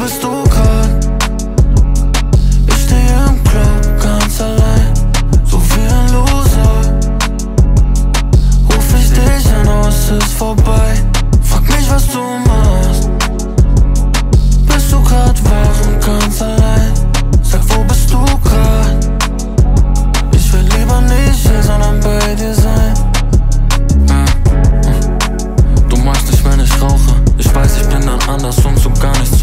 bist du grad? Ich stehe im Club, ganz allein, so wie ein Loser. Ruf ich dich an, oh, es ist vorbei. Frag mich, was du machst. Bist du grad wach und ganz allein? Sag, wo bist du grad? Ich will lieber nicht hier, sondern bei dir sein. Du magst nicht, wenn ich rauche. Ich weiß, ich bin dann anders und so gar nicht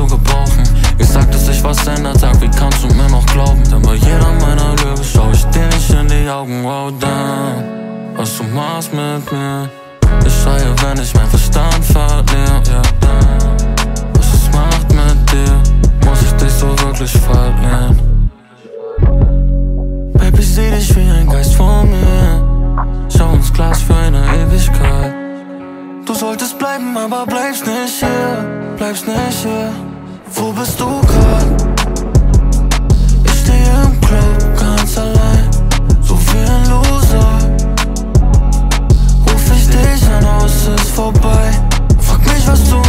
Augen, wow, damn. Was du machst mit mir? Ich schreie, wenn ich meinen Verstand verliere, ja, damn. Was es macht mit dir? Muss ich dich so wirklich verlieren? Baby, seh dich wie ein Geist vor mir. Schau ins Glas für eine Ewigkeit. Du solltest bleiben, aber bleibst nicht hier, bleibst nicht hier. Wo bist du grad? dejas tú